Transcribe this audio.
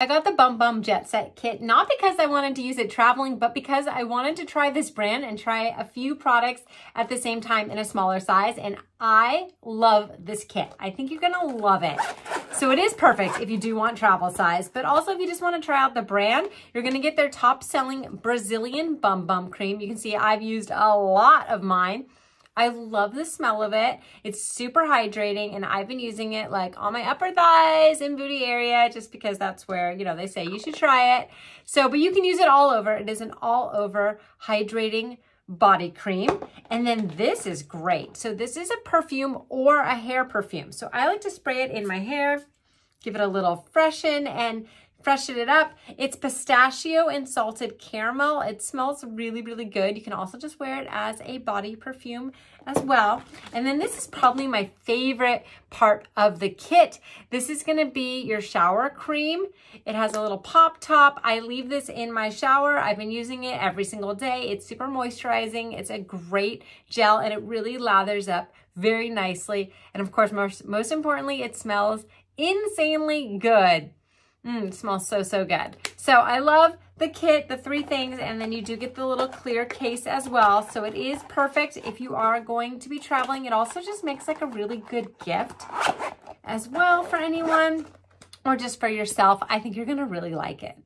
I got the Bum Bum Jet Set kit, not because I wanted to use it traveling, but because I wanted to try this brand and try a few products at the same time in a smaller size. And I love this kit. I think you're gonna love it. So it is perfect if you do want travel size, but also if you just wanna try out the brand, you're gonna get their top selling Brazilian Bum Bum Cream. You can see I've used a lot of mine. I love the smell of it. It's super hydrating and I've been using it like on my upper thighs and booty area just because that's where, you know, they say you should try it. So, but you can use it all over. It is an all over hydrating body cream. And then this is great. So this is a perfume or a hair perfume. So I like to spray it in my hair, give it a little freshen and freshen it up. It's pistachio and salted caramel. It smells really, really good. You can also just wear it as a body perfume as well. And then this is probably my favorite part of the kit. This is gonna be your shower cream. It has a little pop top. I leave this in my shower. I've been using it every single day. It's super moisturizing. It's a great gel and it really lathers up very nicely. And of course, most, most importantly, it smells insanely good. Mmm, smells so, so good. So I love the kit, the three things, and then you do get the little clear case as well. So it is perfect if you are going to be traveling. It also just makes like a really good gift as well for anyone or just for yourself. I think you're going to really like it.